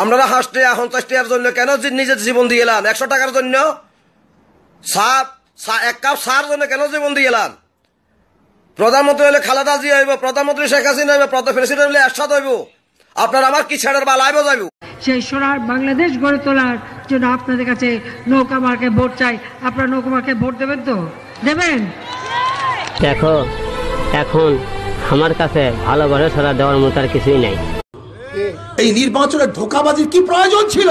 আপনারা হাসতে এখন চাষটিয়ার জন্য কেন নিজের জীবন দিয়ে এলাম? একশো টাকার জন্য? সাপ সা- এক কাপ সার জন্য কেন জীবন দিয়ে এলাম? প্রধানমন্ত্রী হলে খালেদা জিয়া হইব প্রধানমন্ত্রী শেখ হাসিনা হইব প্রেসিডেন্ট হলে একসাথ হইব। আপনার আমার কি ছেড়ের বা লাইব যাইব? সেই সোনার বাংলাদেশ গড়ে তোলার জন্য আপনাদের কাছে নৌকা মার্কে ভোট চাই। আপনারা নৌকা মার্কে ভোট দেবেন তো? দেবেন? দেখো এখন আমার কাছে ভালোবাসা ছাড়া দেওয়ার মতো আর কিছুই নাই। এই নির্বাচনে ধোকাবাজির কি প্রয়োজন ছিল?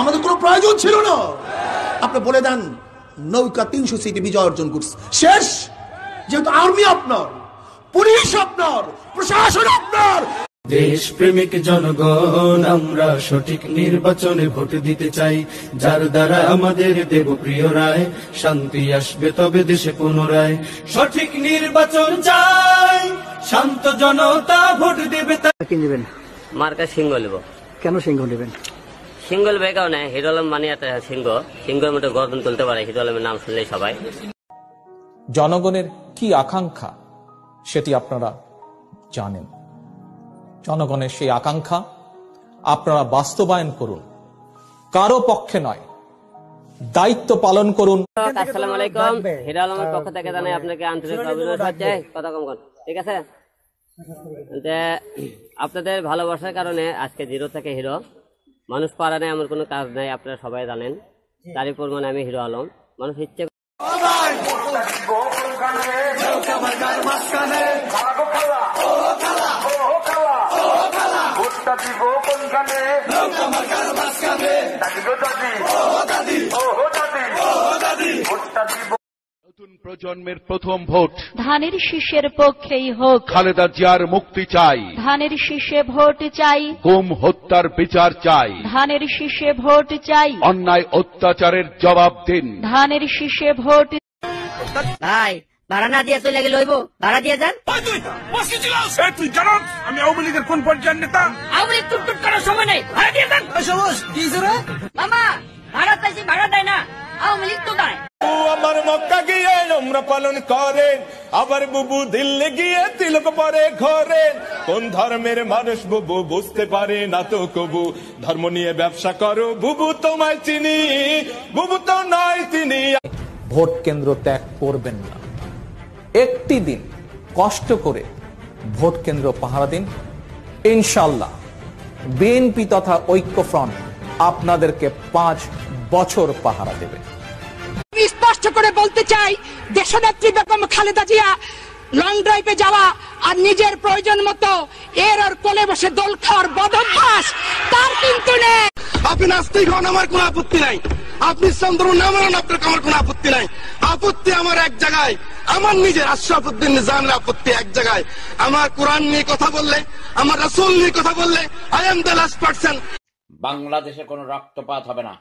আমাদের কোনো প্রয়োজন ছিল না। আপনি বলে দেন নৌকা তিনশো সিটে বিজয় অর্জন করছে। শেষ? যেহেতু আর্মি আপনার পুলিশ আপনার প্রশাসন আপনার। দেশ প্রেমিক জনগণ আমরা সঠিক নির্বাচনে ভোট দিতে চাই। যার দ্বারা আমাদের দেব প্রিয় রায় শান্তি আসবে তবে দেশে পুনরায়। সঠিক নির্বাচন চাই শান্ত জনতা ভোট দেবে তা কি নেবেন? মার্কা সিংহ নেব কেন সিংহ নেবেন সিংহ নেবে কারণে হিরো আলম মানে একটা সিংহ সিংহের মধ্যে গর্দন তুলতে পারে হিরো আলমের নাম শুনলেই সবাই। জনগণের কি আকাঙ্ক্ষা সেটি আপনারা জানেন। জনগণের সেই আকাঙ্ক্ষা আপনারা বাস্তবায়ন করুন। কারও পক্ষে নয় দায়িত্ব পালন করুন। আসসালামু আলাইকুম। হিরো আলমের পক্ষ থেকে জানাই আপনাকে আন্তরিক অভিনন্দন। ঠিক আছে? যে আপনাদের ভালোবাসার কারণে আজকে জিরো থেকে হিরো মানুষ পারা নেই এমন কোনো কাজ নেই আপনারা সবাই জানেন তারই পরিমাণে আমি হিরো আলম মানুষ ইচ্ছে প্রজন্মের প্রথম ভোট। ধানের শীষের পক্ষেই হোক। খালেদা জিয়ার মুক্তি চাই। ধানের শীষে ভোট চাই। গুম হত্যার বিচার চাই। ধানের শীষে ভোট চাই। অন্যায় অত্যাচারের জবাব দিন। ধানের শীষে ভোট ভাই ভাড়া না দিয়ে চলে গেলে হইব? ভাড়া দিয়ে যান। তুই জানো আমি আওয়ামী লীগের কোন পর্যায়ের নেতা? আওয়ামী লীগ টুকটুক করার সময় নেই। ভাড়া দিয়ে যান। মামা ভাড়া চাইছি ভাড়া দেয় না। আওয়ামী লীগ তো দেয়। আমার মক্কা গিয়ে নোমরা পালন করেন। আবার বুবু দিল্লি গিয়ে তিলক পরে ঘরেন। কোন ধর্মের মানুষ বুবু বুঝতে পারে না তো কবু? ধর্ম নিয়ে ব্যবসা করো, বুবু তোমায় চিনি। বুবু তো নয় তিনি। ভোট কেন্দ্র ত্যাগ করবেন না। একটি দিন কষ্ট করে ভোট কেন্দ্র পাহারা দিন। ইনশাল্লাহ বিএনপি তথা ঐক্যফ্রন্ট আপনাদেরকে পাঁচ বছর পাহারা দেবে। করে বলতে চাই দেশনেত্রী বেগম খালেদা জিয়া লং ড্রাইভে যাওয়া আর নিজের প্রয়োজন মতো এর আর কোলে বসে দোল খাওয়ার বদভ্যাস তার কিন্তু নেই। আপনি নাস্তিক হন আমার কোনো আপত্তি নাই। আপনি ইসলাম ধর্ম না মানেন আপনার আমার কোনো আপত্তি নাই। আপত্তি আমার এক জায়গায় আমার নিজের আশরাফুদ্দিন নিজামের আপত্তি এক জায়গায়। আমার কোরআন নিয়ে কথা বললে আমার রাসূল নিয়ে কথা বললে I am the last person বাংলাদেশে কোনো রক্তপাত হবে না।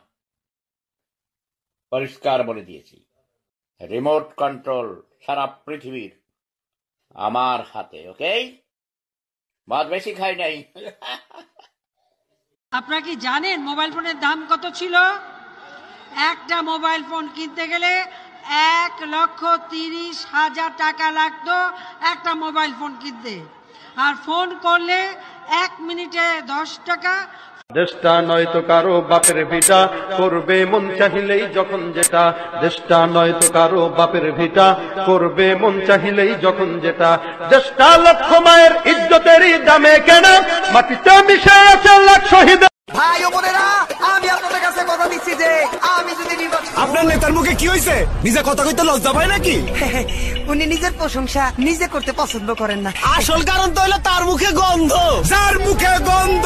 পরিষ্কার বলে দিয়েছি। রিমোট কন্ট্রোল সারা পৃথিবীর। আমার হাতে ওকে মদ বেশি খাই নাই। আপনারা কি জানেন মোবাইল ফোনের দাম কত ছিল? একটা মোবাইল ফোন কিনতে গেলে এক লক্ষ তিরিশ হাজার টাকা লাগতো একটা মোবাইল ফোন কিনতে। আর ফোন করলে এক মিনিটে দশ টাকা দেশটা নয়তো কারও বাপের ভিটা, করবে মন চাহিলেই যখন যেটা। দেশটা নয়তো কারও বাপের ভিটা, করবে মন চাহিলেই যখন যেটা। দেশটা লক্ষ মায়ের ইজ্জতেরই দামে কেনা, মাটিতে মিশে আছে লাখ শহীদ ভাই বোনেরা, আমি আপনাদের কাছে কথা দিচ্ছি যে, আমি আপনার নেতার মুখে কি হয়েছে নিজে কথা কইতে লজ্জা পায় নাকি? উনি নিজের প্রশংসা নিজে করতে পছন্দ করেন না। আসল কারণ তো হলো তার মুখে গন্ধ। যার মুখে গন্ধ।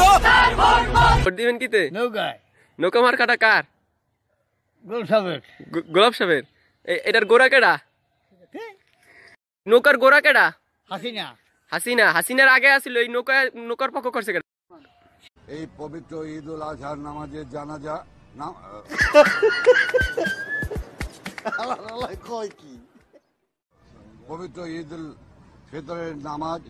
ভোট দিবেন কিতে? নৌকায়। নৌকা মার্কাটা কার? গোল সাহেবের গোলাপ সাহেবের এটার গোড়া কেডা? নৌকার গোড়া কেডা? হাসিনা। হাসিনা। হাসিনার আগে আসিল এই নৌকা নৌকার পক্ষ করছে কেডা? এই পবিত্র ঈদ উল আজহার নামাজের জানাজা না- কয় কি পবিত্র ঈদ উল ফিতরের নামাজ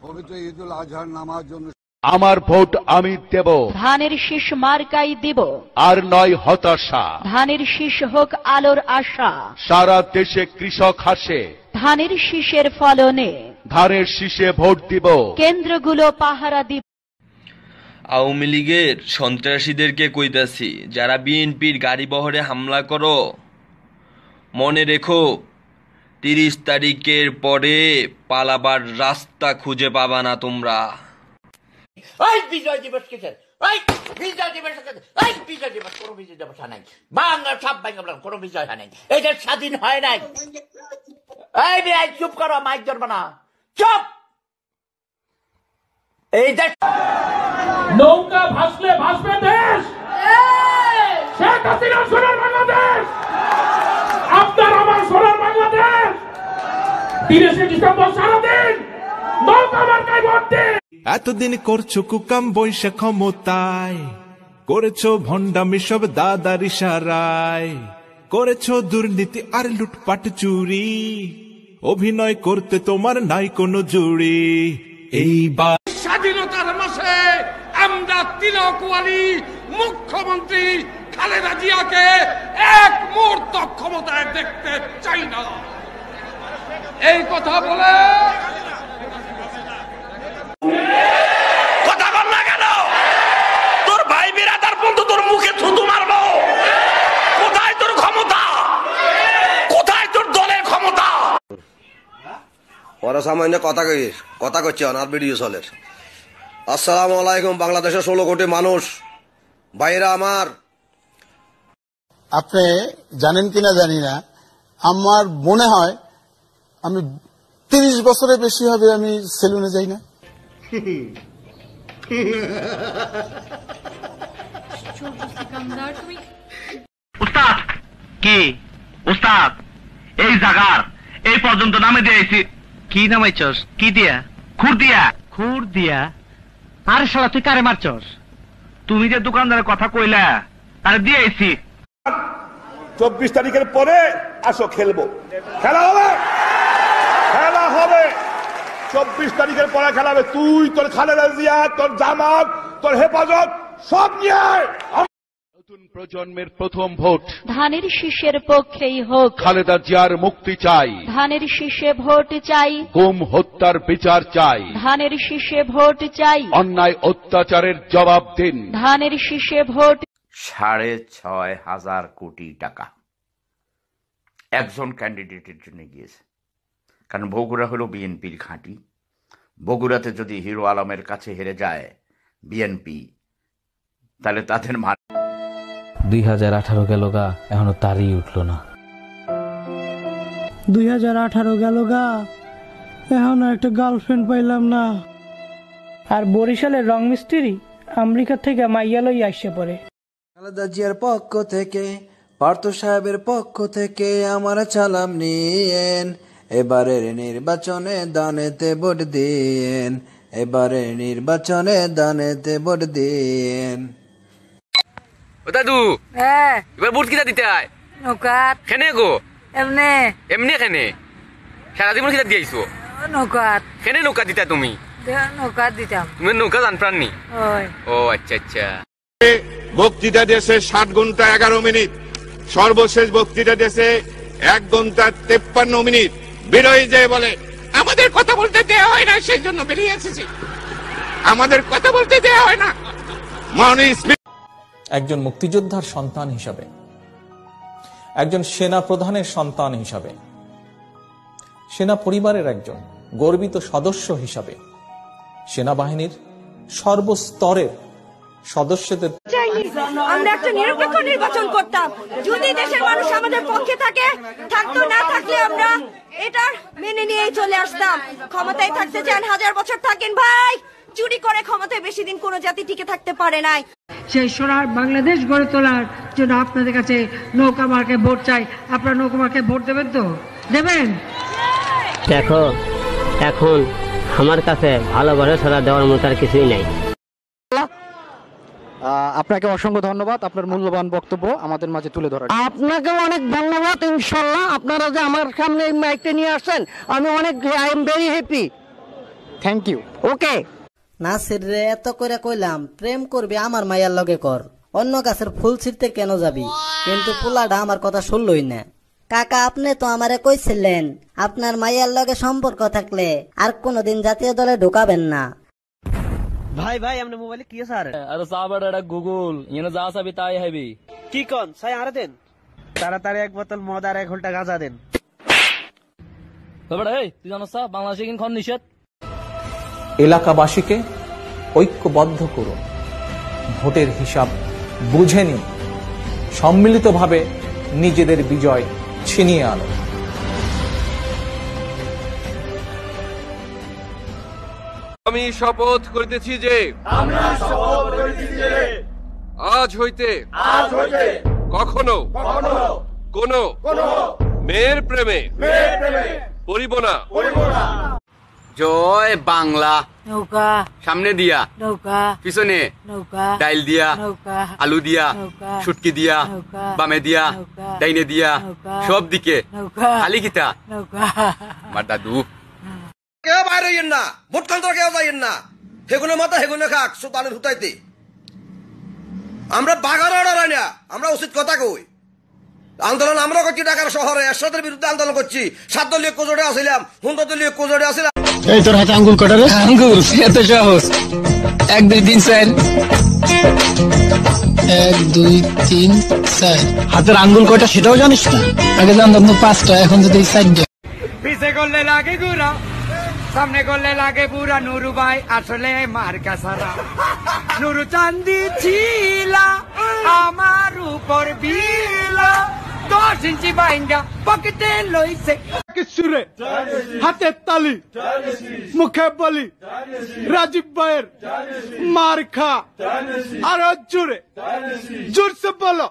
পবিত্র ঈদ উল আজহার নামাজ জন্য আমার ভোট আমি দেব। ধানের শীষ মার্কাই দিব। আর নয় হতাশা। ধানের শীষ হোক আলোর আশা। সারা দেশে কৃষক হাসে। ধানের শীষের ফলনে। ধানের শীষে ভোট দিব। কেন্দ্রগুলো পাহারা দিব। আওয়ামী লীগের সন্ত্রাসীদেরকে কইতাছি, যারা বিএনপির গাড়ি বহরে হামলা করো। মনে রেখো, তিরিশ তারিখের পরে পালাবার রাস্তা খুঁজে পাবা না তোমরা। চুপ করো, মাইক না। চুপ! এই নৌকা ভাসলে ভাসবে দেশ। শেখ হাসিনা সোনার বাংলাদেশ। আপনার আমার সোনার বাংলাদেশ। তিরিশে ডিসেম্বর সারাদিন নৌকা মার্কায় দিন। এতদিন করছ কুকাম বৈশা ক্ষমতায় করেছ ভণ্ডামি সব দাদার ইশারায়। করেছ দুর্নীতি আর লুটপাট চুরি। অভিনয় করতে তোমার নাই কোনো জুড়ি। এইবার স্বাধীনতার মাসে আমরা তিলকওয়ালি মুখ্যমন্ত্রী খালেদা জিয়াকে এক মুহূর্ত ক্ষমতায় দেখতে চাই না। এই কথা বলে কথা বল না কেন? তোর ভাই বিরাদার বন্ধু তোর মুখে থুতু মারবো। কোথায় তোর ক্ষমতা? কোথায় তোর দলের ক্ষমতা? ওরা সামান্য কথা কইস কথা করছে অনার ভিডিও চলে আসসালামু আলাইকুম বাংলাদেশের ষোলো কোটি মানুষ। ভাইরা আমার আপনি জানেন কিনা জানি না আমার মনে হয় আমি তিরিশ বছরের বেশি হবে আমি সেলুনে যাই না। উস্তাদ কি? উস্তাদ এই জাগার এই পর্যন্ত নামে দিয়েছি। কি নামাইছস? কি দিয়া? খুর দিয়া। খুর দিয়া? আরে শালা, তুই কারে মারছস? তুমি যে দোকানদারের কথা কইলা, তারে আইছি। চব্বিশ তারিখের পরে আসো, খেলব। খেলা হবে! খেলা হবে! চব্বিশ তারিখের পরে খেলা হবে। তুই, তোর খালেদা জিয়া, তোর জামাত, তোর হেফাজত, সব নিয়ে। নতুন প্রজন্মের প্রথম ভোট। ধানের শীষের পক্ষেই হোক। খালেদা জিয়ার মুক্তি চাই। ধানের শীষে ভোট চাই। গুম হত্যার বিচার চাই। ধানের শীষে ভোট চাই। অন্যায় অত্যাচারের জবাব দিন। ধানের শীষে ভোট সাড়ে ছয় হাজার কোটি টাকা। একজন ক্যান্ডিডেটের জন্য গিয়েছে। কারণ বগুড়া হলো বিএনপির ঘাঁটি। বগুড়াতে যদি হিরো আলমের কাছে হেরে যায় বিএনপি তাহলে তাদের মান দুই হাজার আঠারো গেল গা এখনও তারই উঠল না। দুই হাজার আঠারো গেল গা এখন একটা গার্লফ্রেন্ড পাইলাম না। আর বরিশালের রং মিস্ত্রি আমেরিকা থেকে মাইয়া লই আসছে পরে। খালেদা জিয়ার পক্ষ থেকে পার্থ সাহেবের পক্ষ থেকে আমার সালাম নিয়েন। এবারের নির্বাচনে দানেতে ভোট দিয়েন। এবারের নির্বাচনে দানেতে ভোট দিয়েন। ও দাদু। হ্যাঁ এবার বুট কিনা দিতে আয় নৌকাত। কেনে গো এমনে। এমনি সারা জীবন দিয়েছ নৌকাত। নৌকা দিতা তুমি? নৌকাত দিতাম। তুমি নৌকা জান প্রাণী ও আচ্ছা আচ্ছা। বক্তৃতা দেশে ষাট ঘণ্টা এগারো মিনিট। সর্বশেষ বক্তৃতা দেশে এক ঘণ্টা তেপ্পান্ন মিনিট। বেরোয় যে বলে আমাদের কথা বলতে দেওয়া হয় না সেই জন্য বেরিয়ে এসেছি। আমাদের কথা বলতে দেওয়া হয় না। মাননীয় একজন মুক্তিযোদ্ধার সন্তান হিসাবে, একজন সেনা প্রধানের সন্তান হিসাবে, সেনা পরিবারের একজন গর্বিত সদস্য হিসাবে, সেনাবাহিনীর সর্বস্তরের সদস্যদের আমরা একটা নিরপেক্ষ নির্বাচন করতাম। যদি দেশের মানুষ আমাদের পক্ষে থাকে, থাকতো না থাকলে আমরা এটা মেনে নিয়েই চলে আসতাম। ক্ষমতায় থাকতে চান, হাজার বছর থাকেন, ভাই! চুরি করে ক্ষমতায় বেশি দিন কোনো জাতি টিকে থাকতে পারে নাই। সেই সোনার বাংলাদেশ গড়ে তোলার জন্য আপনাদের কাছে নৌকা মার্কে ভোট চাই। আপনারা নৌকা মার্কে ভোট দেবেন তো? দেবেন? দেখো এখন আমার কাছে ভালোবাসা ছাড়া দেওয়ার মতো আর কিছুই নাই। আপনাকে অসংখ্য ধন্যবাদ আপনার মূল্যবান বক্তব্য আমাদের মাঝে তুলে ধরার আপনাকে অনেক ধন্যবাদ ইনশাল্লাহ। আপনারা যে আমার সামনে এই মাইকটা নিয়ে আসছেন আমি অনেক I am very happy thank you okay Nasir রে এত করে কইলাম প্রেম করবি আমার মাইয়ার লগে কর। অন্য গাছের ফুল ছিঁড়তে কেন যাবি? কিন্তু পোলাটা আমার কথা শুনলই না। কাকা আপনি তো আমারে কইছিলেন আপনার মাইয়ার লগে সম্পর্ক থাকলে আর কোনোদিন জাতীয় দলে ঢুকাবেন না। ভাই ভাই আপনার মোবাইলে কি আছে আর? সাবার এটা গুগল ইনে যা চাবি তাই হবি কি কন সাই আরে দেন। তাড়াতাড়ি এক বোতল মদ আর এক ঘণ্টা গাঁজা দেন। বাবা এই তুই জানো সা বাংলাদেশে কিন্তু খন নিষেধ? এলাকাবাসীকে ঐক্যবদ্ধ করুন। ভোটের হিসাব বুঝে নিন। সম্মিলিতভাবে নিজেদের বিজয় ছিনিয়ে আনুন। আমি শপথ করিতেছি যে আজ হইতে কখনো কোন মেয়ের প্রেমে পড়িব না। জয় বাংলা। নৌকা। সামনে দিয়া। নৌকা। পিছনে। নৌকা। ডাইল দিয়া। নৌকা। আলু দিয়া। নৌকা। শুটকি দিয়া। নৌকা। বামে দিয়া। নৌকা। ডাইনে দিয়া। নৌকা। সব দিকে। নৌকা। খালি কিতা? নৌকা। আমার দাদু। কেউ বাইরে হইয়েন না। ভোট কেন্দ্র কেউ যাইয়েন না। হেগুনে মাথা হেগুনে খাক। সুতানের হুতাইতে আমরা বাগার অর্ডার হয় না আমরা উচিত কথা কই। আন্দোলন আমরা করছি ঢাকার শহরে। এরশাদের বিরুদ্ধে আন্দোলন করছি। সাত দলীয় কোজোড়ে আসিলাম। হুন্দ দলীয় কোজোড়ে আসিলাম। এই তোর হাতে আঙ্গুল কটা রে? আঙ্গুল এত সহজ। এক দুই তিন চার। এক দুই তিন চার। হাতের আঙ্গুল কয়টা সেটাও জানিস না? আগে জানতাম তো পাঁচটা এখন যদি চারটা। পিছে করলে লাগে গুড়া সামনে করলে লাগে পুরা নুরু ভাই আসলে মার কাসারা নুরু চান্দি ছিলা আমার উপর বিলা। দশ ইঞ্চি বাইঙ্গা পকেটে লইছে সুরে হাতে তালি মুখে বলি রাজীব ভাইয়ের মার খা আরও জোরে জোরসে বলো